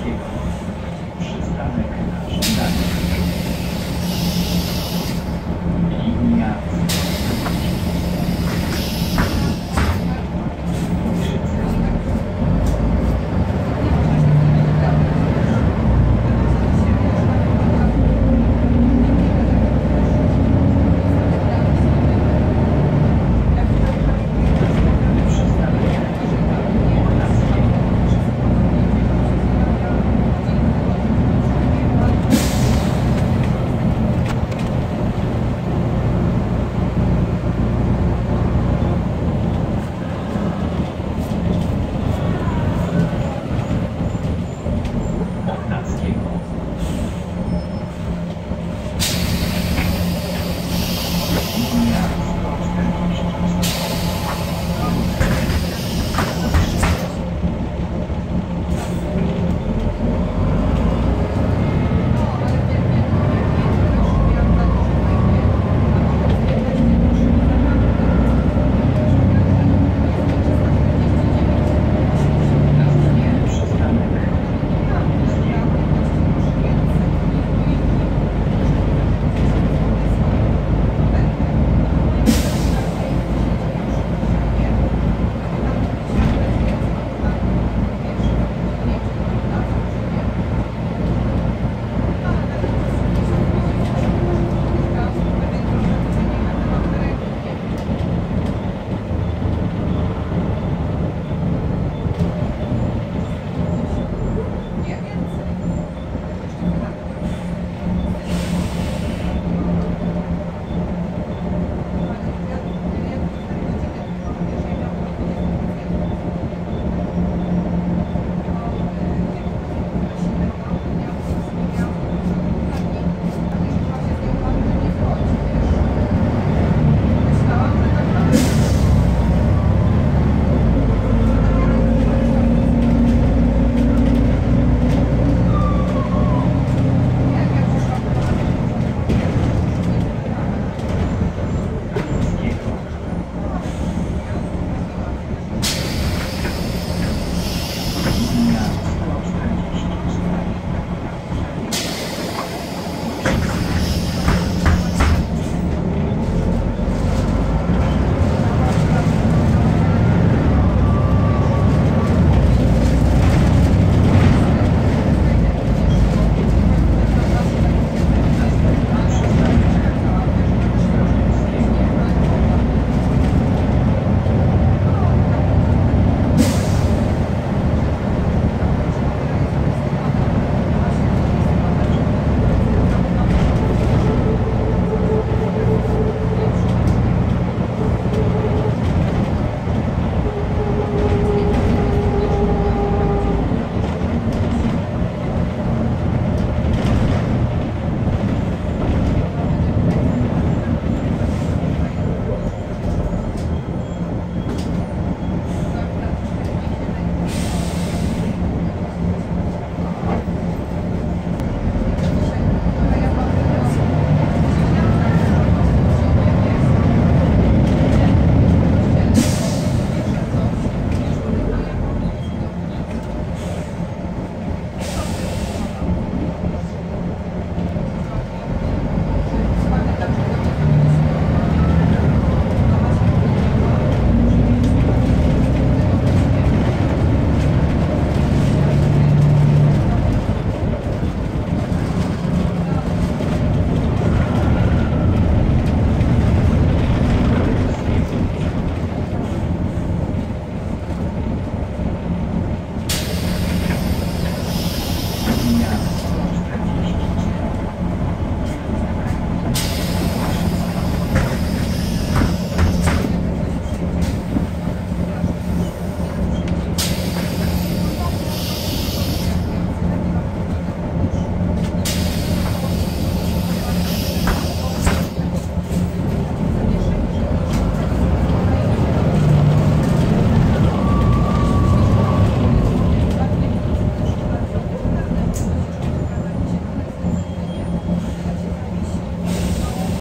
Przystanek na żądanie.